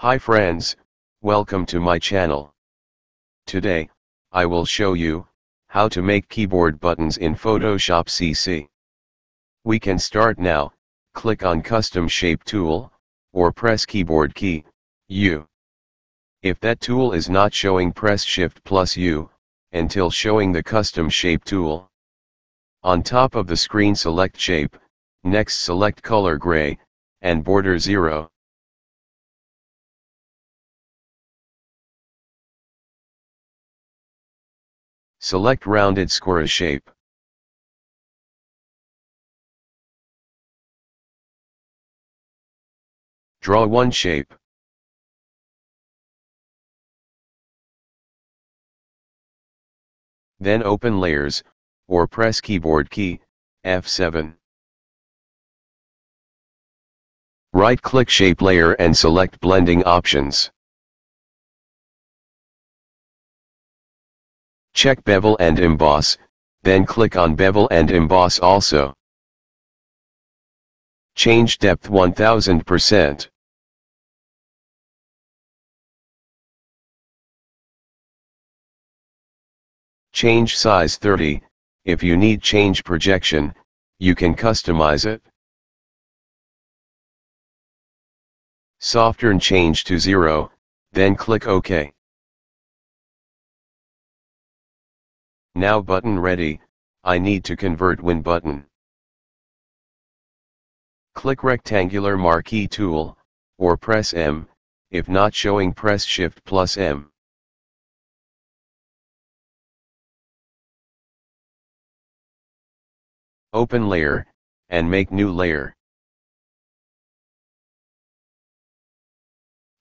Hi friends, welcome to my channel. Today, I will show you, how to make keyboard buttons in Photoshop CC. We can start now, click on Custom Shape tool, or press keyboard key, U. If that tool is not showing press Shift plus U, until showing the Custom Shape tool. On top of the screen select Shape, next select Color Gray, and Border 0. Select rounded square shape. Draw one shape. Then open layers, or press keyboard key, F7. Right-click shape layer and select blending options. Check bevel and emboss, then click on bevel and emboss also. Change depth 1000%. Change size 30, if you need change projection, you can customize it. Soften change to 0, then click OK. Now button ready, I need to convert Win button. Click rectangular marquee tool, or press M, if not showing press Shift plus M. Open layer, and make new layer.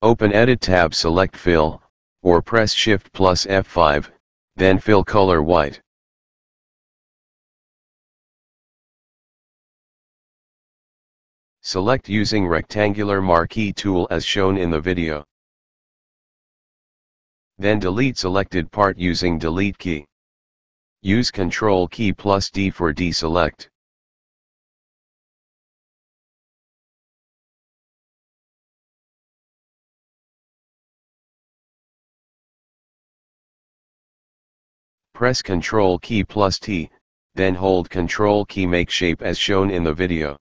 Open Edit tab select Fill, or press Shift plus F5, then fill color white. Select using rectangular marquee tool as shown in the video. Then delete selected part using delete key. Use Ctrl key plus D for deselect. Press Ctrl key plus T, then hold Ctrl key make shape as shown in the video.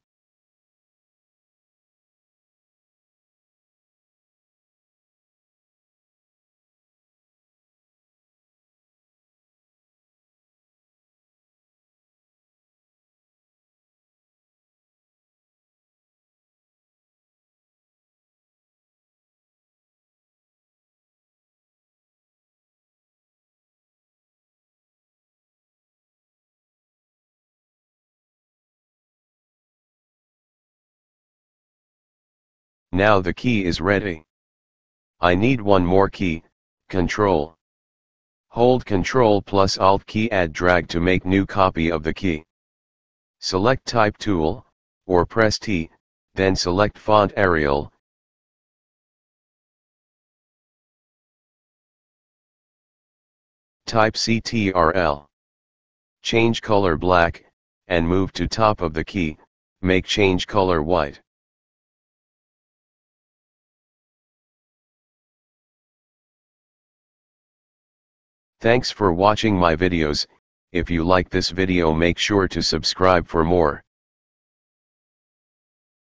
Now the key is ready. I need one more key, Control. Hold Control plus Alt key add drag to make new copy of the key. Select Type tool, or press T, then select Font Arial. Type CTRL. Change color black, and move to top of the key, make change color white. Thanks for watching my videos, if you like this video make sure to subscribe for more.